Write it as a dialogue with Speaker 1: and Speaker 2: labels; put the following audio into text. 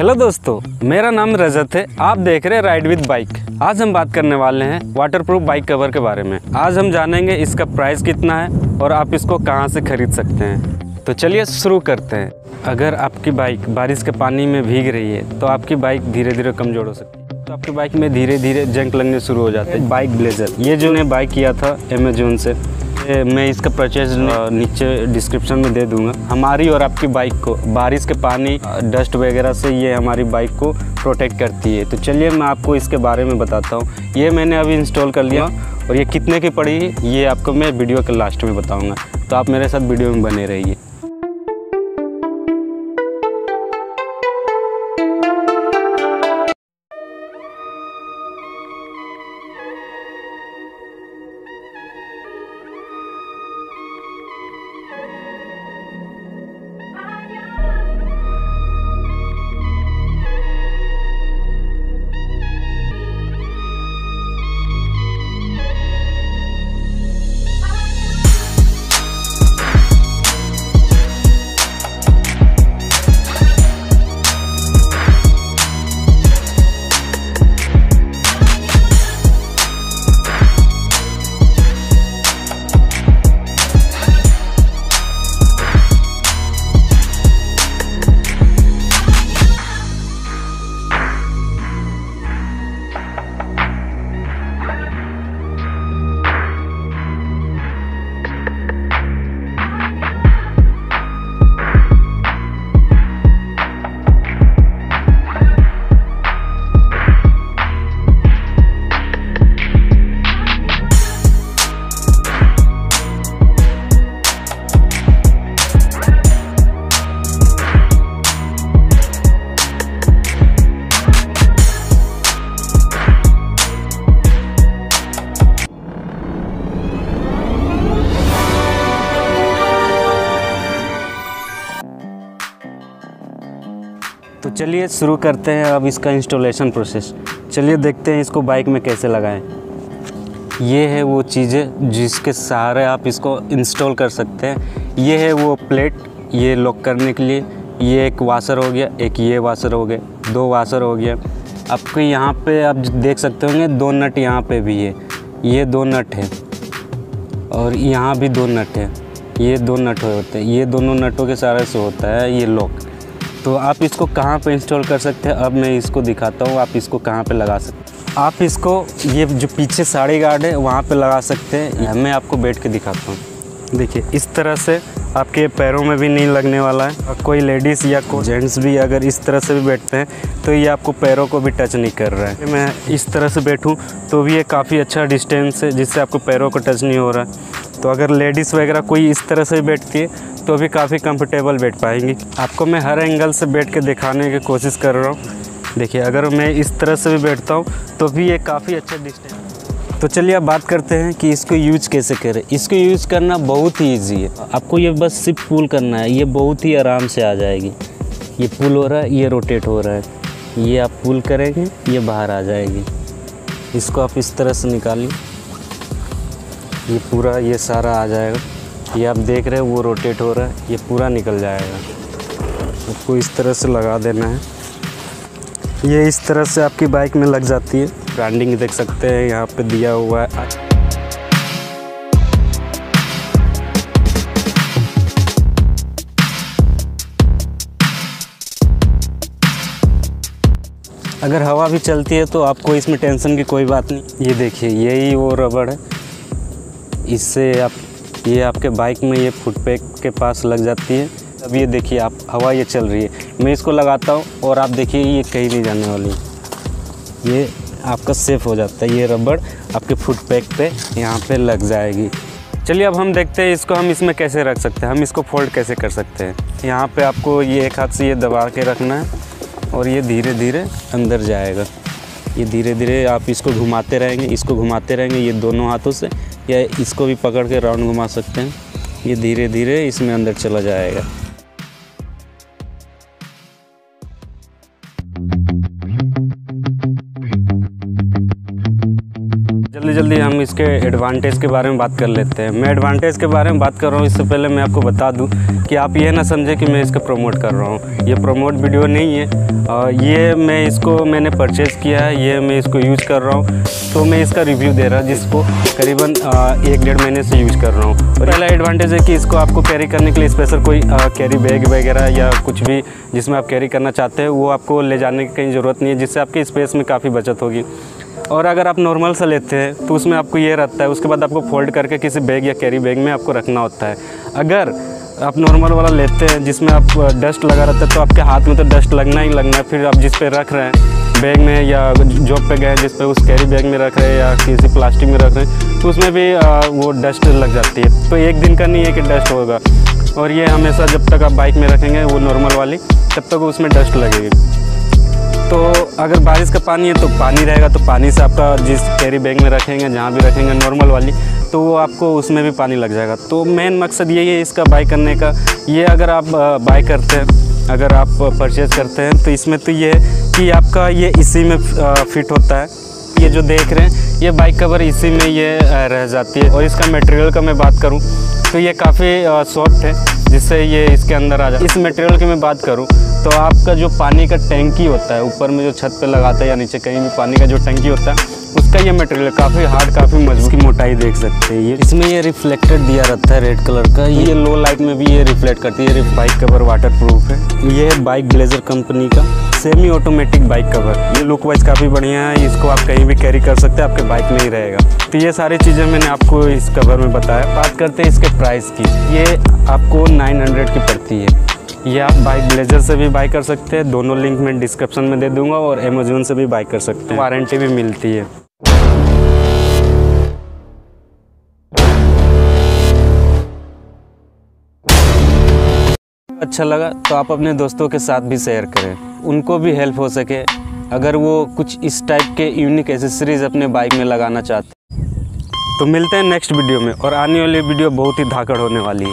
Speaker 1: Hello दोस्तों, मेरा नाम रजत है। आप देख रहे हैं राइड विद बाइक आज हम बात करने वाले हैं वाटर प्रूफ बाइक कवर के बारे में। आज हम जानेंगे इसका प्राइस कितना है और आप इसको कहाँ से खरीद सकते हैं। तो चलिए शुरू करते हैं। अगर आपकी बाइक बारिश के पानी में भीग रही है तो आपकी बाइक धीरे धीरे कमज़ोर हो सकती है। तो आपकी बाइक में धीरे धीरे जंक लगने शुरू हो जाते हैं। बाइक ब्लेजर ये जो ने बाइक किया था अमेजोन से मैं इसका परचेज नीचे डिस्क्रिप्शन में दे दूँगा। हमारी और आपकी बाइक को, बारिश के पानी डस्ट वगैरह से ये हमारी बाइक को प्रोटेक्ट करती है। तो चलिए मैं आपको इसके बारे में बताता हूँ। ये मैंने अभी इंस्टॉल कर लिया और ये कितने की पड़ी, ये आपको मैं वीडियो के लास्ट में बताऊँगा। तो आप मेरे साथ वीडियो में बने रहिए। तो चलिए शुरू करते हैं अब इसका इंस्टॉलेशन प्रोसेस चलिए देखते हैं इसको बाइक में कैसे लगाएँ। ये है वो चीज़ें जिसके सहारे आप इसको इंस्टॉल कर सकते हैं। ये है वो प्लेट ये लॉक करने के लिए। ये एक वाशर हो गया, एक ये वाशर हो गया, दो वाशर हो गया। आपके यहाँ पे आप देख सकते होंगे दो नट यहाँ पे भी है। ये दो नट है और यहाँ भी दो नट है। ये दो नट होते हैं। ये दोनों नटों के सहारे से होता है ये लॉक तो आप इसको कहाँ पे इंस्टॉल कर सकते हैं? अब मैं इसको दिखाता हूँ, आप इसको कहाँ पे लगा सकते हैं। आप इसको, ये जो पीछे साड़ी गार्ड है, वहाँ पे लगा सकते हैं। मैं आपको बैठ के दिखाता हूँ। देखिए, इस तरह से आपके पैरों में भी नहीं लगने वाला है। कोई लेडीज़ या कोई जेंट्स भी अगर इस तरह से भी बैठते हैं तो ये आपको पैरों को भी टच नहीं कर रहा है। मैं इस तरह से बैठूँ तो भी ये काफ़ी अच्छा डिस्टेंस है, जिससे आपको पैरों को टच नहीं हो रहा। है तो अगर लेडीज़ वगैरह कोई इस तरह से बैठती है तो भी काफ़ी कंफर्टेबल बैठ पाएँगी। आपको मैं हर एंगल से बैठ के दिखाने की कोशिश कर रहा हूँ। देखिए, अगर मैं इस तरह से भी बैठता हूँ तो भी ये काफ़ी अच्छा डिस्टेंस तो चलिए अब बात करते हैं कि इसको यूज़ कैसे करें। इसको यूज़ करना बहुत ही ईजी है। आपको ये बस सिर्फ़ पुल करना है। ये बहुत ही आराम से आ जाएगी। ये पुल हो रहा है, ये रोटेट हो रहा है। ये आप पुल करेंगे, ये बाहर आ जाएगी। इसको आप इस तरह से निकालिए। ये पूरा ये सारा आ जाएगा। ये आप देख रहे हैं, वो रोटेट हो रहा है, ये पूरा निकल जाएगा। आपको इस तरह से लगा देना है। ये इस तरह से आपकी बाइक में लग जाती है। ब्रांडिंग देख सकते हैं, यहाँ पे दिया हुआ है। अगर हवा भी चलती है तो आपको इसमें टेंशन की कोई बात नहीं। ये देखिए, यही वो रबड़ है। इससे आप, ये आपके बाइक में ये फुट पैक के पास लग जाती है। अब ये देखिए आप, हवा ये चल रही है। मैं इसको लगाता हूँ और आप देखिए, ये कहीं नहीं जाने वाली। ये आपका सेफ़ हो जाता है, ये रबड़ आपके फुट पैक पे यहाँ पे लग जाएगी। चलिए अब हम देखते हैं इसको हम इसमें कैसे रख सकते हैं, हम इसको फोल्ड कैसे कर सकते हैं। यहाँ पे आपको ये एक हाथ से ये दबा के रखना है और ये धीरे धीरे अंदर जाएगा। ये धीरे धीरे आप इसको घुमाते रहेंगे, इसको घुमाते रहेंगे, ये दोनों हाथों से या इसको भी पकड़ के राउंड घुमा सकते हैं। ये धीरे धीरे इसमें अंदर चला जाएगा। जल्दी हम इसके एडवांटेज के बारे में बात कर लेते हैं। मैं एडवांटेज के बारे में बात कर रहा हूँ, इससे पहले मैं आपको बता दूँ कि आप ये ना समझे कि मैं इसका प्रमोट कर रहा हूँ। ये प्रमोट वीडियो नहीं है। और ये मैं इसको मैंने परचेज़ किया है, ये मैं इसको यूज़ कर रहा हूँ। तो मैं इसका रिव्यू दे रहा जिसको करीबन एक डेढ़ महीने से यूज़ कर रहा हूँ। और पहला एडवांटेज है कि इसको आपको कैरी करने के लिए स्पेशल कोई कैरी बैग वगैरह या कुछ भी जिसमें आप कैरी करना चाहते हैं, वो आपको ले जाने की कहीं ज़रूरत नहीं है, जिससे आपकी स्पेस में काफ़ी बचत होगी। और अगर आप नॉर्मल सा लेते हैं तो उसमें आपको ये रहता है, उसके बाद आपको फोल्ड करके किसी बैग या कैरी बैग में आपको रखना होता है। अगर आप नॉर्मल वाला लेते हैं, जिसमें आप डस्ट लगा रहता है तो आपके हाथ में तो डस्ट लगना ही लगना है। फिर आप जिस पे रख रहे हैं बैग में या जॉब पे गए जिस पे उस कैरी बैग में रख रहे हैं या किसी प्लास्टिक में रख रहे हैं तो उसमें भी वो डस्ट लग जाती है। तो एक दिन का नहीं है कि डस्ट होगा। और ये हमेशा जब तक आप बाइक में रखेंगे, वो नॉर्मल वाली, तब तक उसमें डस्ट लगेगी। तो अगर बारिश का पानी है तो पानी रहेगा तो पानी से आपका जिस कैरी बैग में रखेंगे, जहाँ भी रखेंगे, नॉर्मल वाली तो वो आपको उसमें भी पानी लग जाएगा। तो मेन मकसद यही है इसका बाई करने का। ये अगर आप बाई करते हैं, अगर आप परचेज़ करते हैं तो इसमें तो ये है कि आपका ये इसी में फिट होता है। ये जो देख रहे हैं, ये बाइक कवर इसी में ये रह जाती है। और इसका मटेरियल का मैं बात करूँ तो ये काफ़ी सॉफ्ट है, जिससे ये इसके अंदर आ जाए इस मटेरियल की मैं बात करूँ तो आपका जो पानी का टैंकी होता है ऊपर में जो छत पे लगाता है या नीचे कहीं भी पानी का जो टैंकी होता है उसका ये मटेरियल काफ़ी हार्ड काफ़ी मज़बूत। की मोटाई देख सकते हैं। ये इसमें ये रिफ्लेक्टेड दिया रहता है रेड कलर का। ये लो लाइट में भी ये रिफ्लेक्ट करती है। बाइक कवर वाटर प्रूफ है। ये है बाइक ब्लेजर कंपनी का। सेमी ऑटोमेटिक बाइक कवर ये लुक वाइज काफ़ी बढ़िया है। इसको आप कहीं भी कैरी कर सकते हैं। आपके बाइक में ही रहेगा। तो ये सारी चीज़ें मैंने आपको इस कवर में बताया। बात करते हैं इसके प्राइस की। ये आपको 900 की पड़ती है। ये आप बाइक ब्लेजर से भी बाई कर सकते हैं। दोनों लिंक मैं डिस्क्रिप्शन में दे दूँगा और अमेजोन से भी बाई कर सकते हैं। वारंटी भी मिलती है। अच्छा लगा तो आप अपने दोस्तों के साथ भी शेयर करें। उनको भी हेल्प हो सके अगर वो कुछ इस टाइप के यूनिक एसेसरीज अपने बाइक में लगाना चाहते तो मिलते हैं नेक्स्ट वीडियो में और आने वाली वीडियो बहुत ही धाकड़ होने वाली है।